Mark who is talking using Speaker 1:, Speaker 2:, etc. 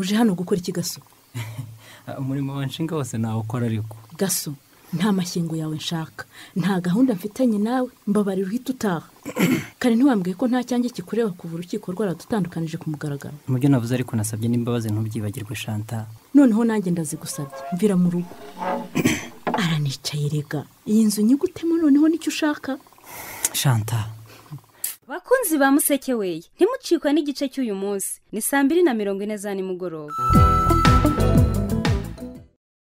Speaker 1: uje hano gukora iki gaso?
Speaker 2: Umurimo wanshinga wose nawukora ariko.
Speaker 1: Gaso nta mashyengo yawe nshaka. Nta gahunda mfitanye nawe. Mbabarira uhita utaha. Kare ntiwambwiye ko nta cyanjye kikureba kuva urukiko rwaradutandukanije ku mugaragaro.
Speaker 2: Mu byo navuze ariko nasabye n'imbabazi ntubyibagirwe shanta
Speaker 1: noneho nanjye ndazigusabye. Mvira mu rugo. Aranicaye rega. Iyi nzu nyigutemo noneho ni cyo ushaka?
Speaker 2: Shanta
Speaker 3: bakunzi ba museke weye ntimucikwe n'igice cy'uyu munsi. Ni saa mbiri na mirongo ine za nimugoroba.